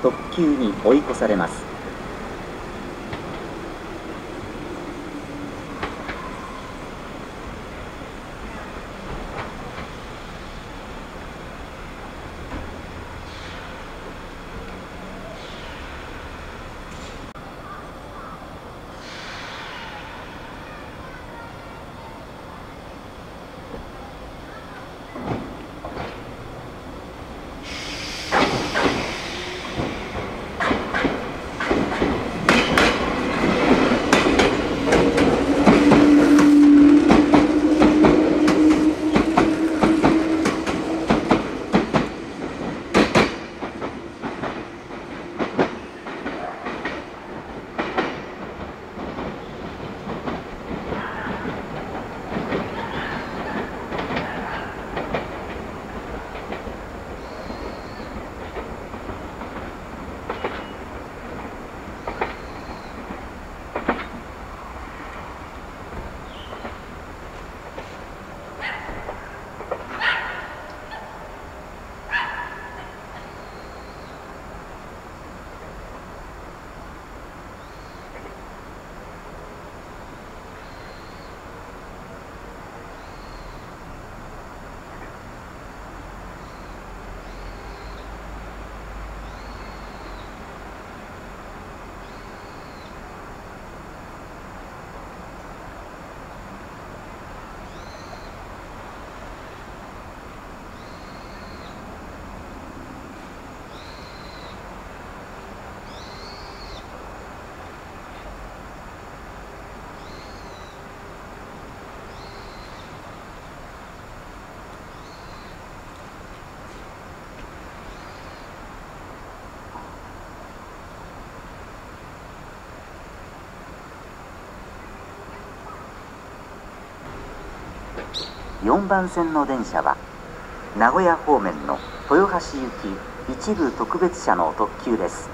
特急に追い越されます。4番線の電車は名古屋方面の豊橋行き一部特別車の特急です。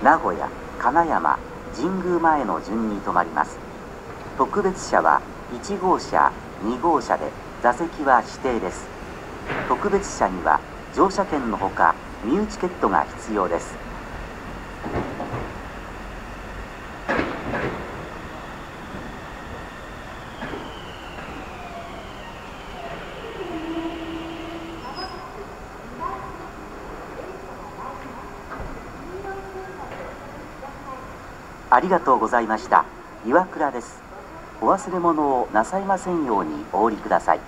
名古屋金山神宮前の順に停まります。特別車は1号車2号車で座席は指定です。特別車には乗車券のほかミューチケットが必要です。ありがとうございました。岩倉です。お忘れ物をなさいませんようにお降りください。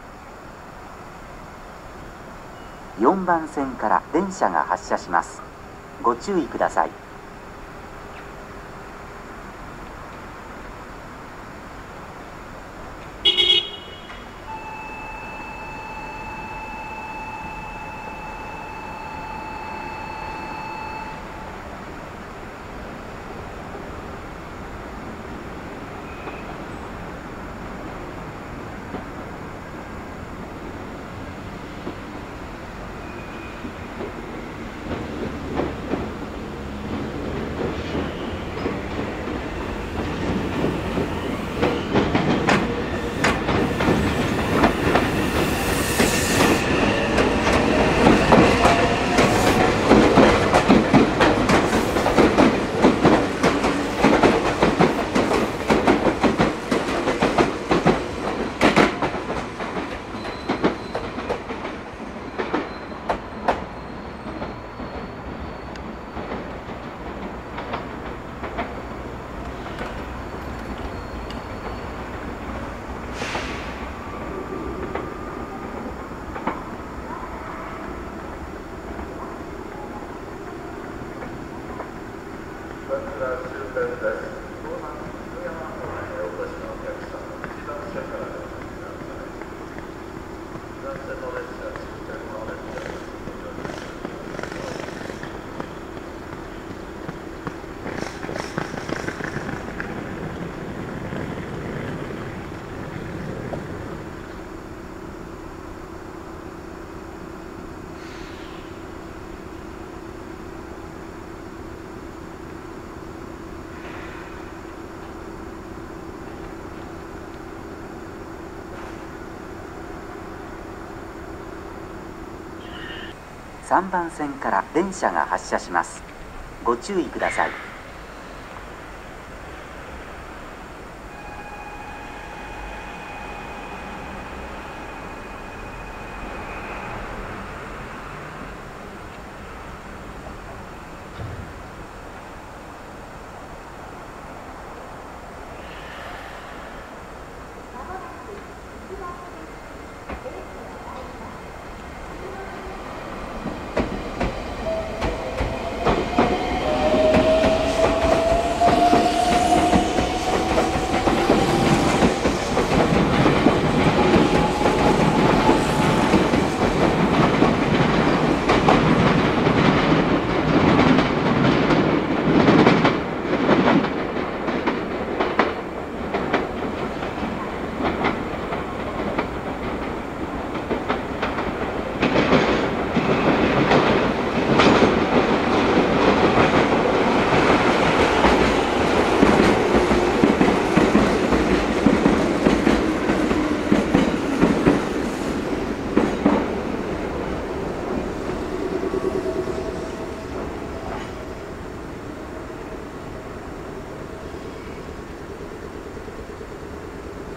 4番線から電車が発車します。ご注意ください。the Melissa. 3番線から電車が発車します。ご注意ください。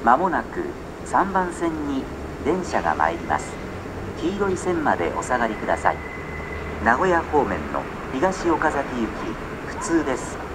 まもなく3番線に電車が参ります。黄色い線までお下がりください。名古屋方面の東岡崎行き普通です。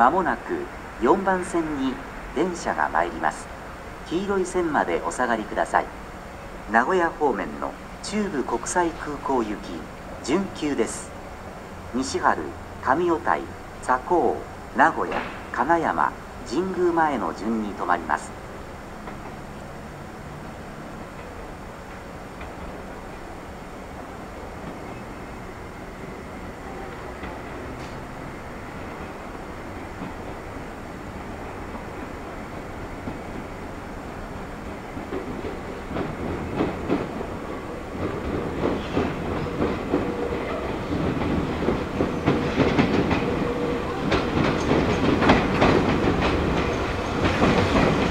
まもなく4番線に電車が参ります。黄色い線までお下がりください。名古屋方面の中部国際空港行き準急です。西春上与台佐高名古屋金山神宮前の順に停まります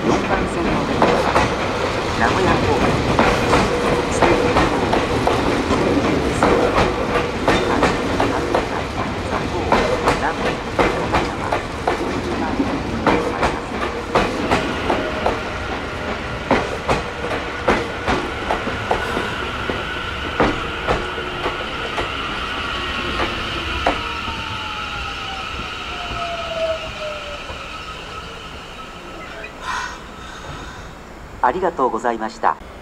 4番線の電車は名古屋方面国際空港準急です西春上与台佐高名古屋金山神宮前の順に停まりますありがとうございました。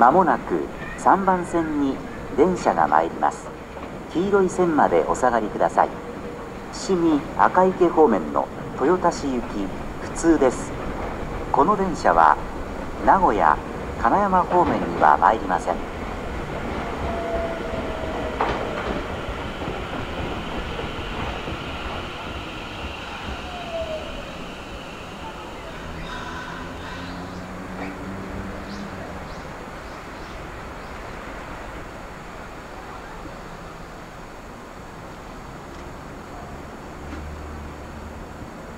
まもなく3番線に電車が参ります。黄色い線までお下がりください。伏見赤池方面の豊田市行き普通です。この電車は名古屋金山方面には参りません。